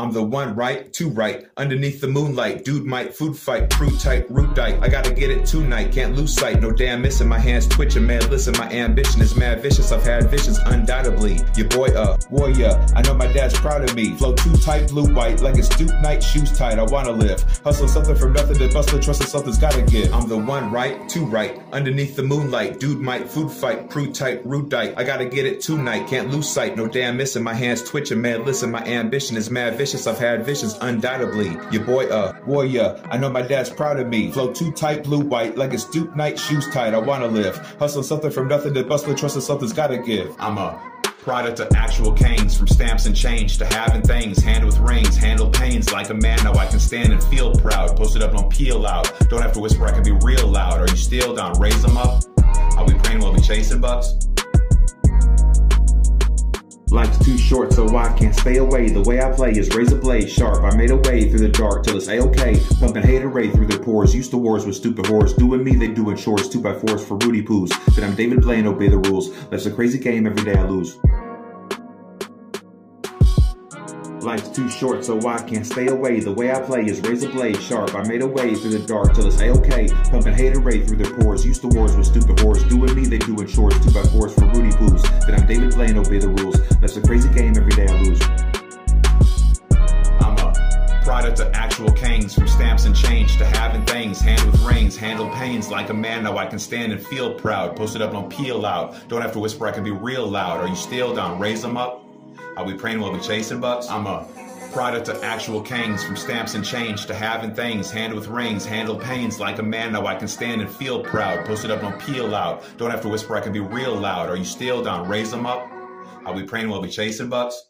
I'm the one right, two right, underneath the moonlight. Dude might food fight, fruit tight, root dight. I gotta get it tonight, can't lose sight. No damn missing, my hands twitching, man. Listen, my ambition is mad vicious. I've had visions, undoubtedly. Your boy, uh, warrior. I know my dad's proud of me. Flow too tight, blue white, like it's Duke night, shoes tight. I wanna live. Hustling something from nothing to bustle, trusting something's gotta give. I'm the one right, two right, underneath the moonlight. Dude might food fight, fruit tight, root dight. I gotta get it tonight, can't lose sight. No damn missing, my hands twitching, man. Listen, my ambition is mad vicious. I've had visions, undoubtedly. Your boy, uh, warrior. I know my dad's proud of me. Flow too tight, blue white, like it's Duke night, shoes tight. I wanna live. Hustling something from nothing to bustle, trusting something's gotta give. I'm a Product of actual canes, from stamps and change to having things, hand with rings, handle pains like a man. Now I can stand and feel proud. Posted up, don't peel out. Don't have to whisper, I can be real loud. Are you still down? Raise them up. Are we praying while be chasing bucks? Life's too short, so I can't stay away. The way I play is razor blade sharp. I made a way through the dark till it's a-okay. Pumping haterade through their pores. Used to wars with stupid whores. Doing me, they doing chores. Two by fours for Rudy Poos. Then I'm David Blaine, obey the rules. That's a crazy game, every day I lose. Life's too short, so I can't stay away. The way I play is razor blade sharp. I made a way through the dark till it's a-okay. Pumping haterade through their pores. Used to wars with stupid whores. Doing me, they doing chores. Two by fours for Rudy Poos. Then I'm David Blaine, obey the rules. Canes, from stamps and change to having things, hand with rings, handle pains like a man. Now I can stand and feel proud. Posted up, don't peel out. Don't have to whisper, I can be real loud. Are you still down? Raise them up. Are we praying while we'll chasing bucks? I'm a product of actual kings, from stamps and change to having things, hand with rings, handle pains like a man. Now I can stand and feel proud. Posted up, don't peel out. Don't have to whisper, I can be real loud. Are you still down? Raise them up. Are we praying while we'll chasing bucks?